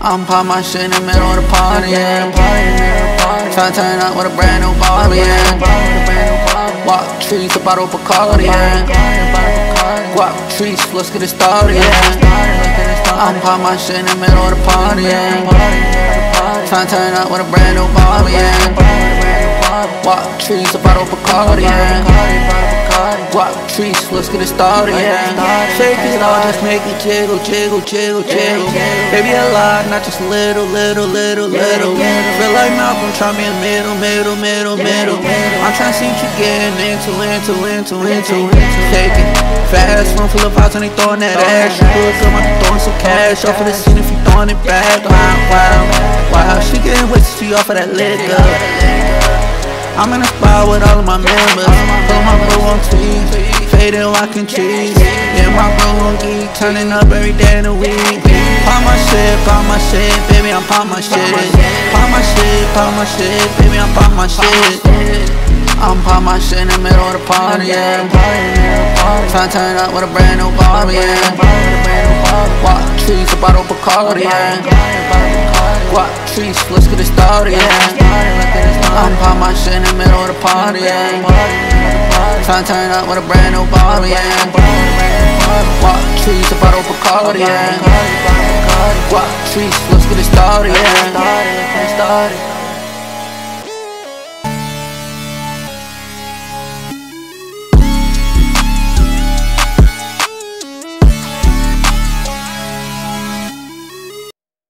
I'm pop my shit in the middle of the party, yeah. Try to turn up with a brand new Barbie, yeah. Walk trees, a bottle Bacardi, yeah. Guap trees, let's get it started, yeah. I'm pop my shit in the middle of the party, yeah. Try to turn up with a brand new Barbie, yeah. Walk trees, a bottle Bacardi, yeah. Guap trees, let's get it started, yeah. Shake it all, just make it jiggle, jiggle, jiggle, jiggle. Baby, a lot, not just little, little, little, little. Feel like Malcolm, try me in the middle, middle, middle, middle. I'm trying to see what you getting into, into, into, into. into. Shake it fast, room full of vibes and they throwing that ass. You good, girl, I'm throwing some cash off of the scene if you throwing it back. Wow, wow, wow. She getting wet, she off of that liquor. I'm in a spot with all of my members. Put my bro on tweet, faded walking trees. Yeah, my bro on geek, turning up every day in the week. Pop my shit, pop my shit, baby, I'm pop my shit. Pop my shit, pop my shit, baby, I'm pop my shit. I'm pop my shit in the middle of the party, yeah. Try to turn up with a brand new Barbie, yeah. Walk trees, a bottle of Bacardi, yeah. Walk trees, let's get it started, yeah. I'm pop my shit in the middle of the party, yeah. Tryna turn up with a brand new Barbie, yeah. Walk trees, a bottle of Bacardi, yeah. Walk trees, let's get it started, yeah.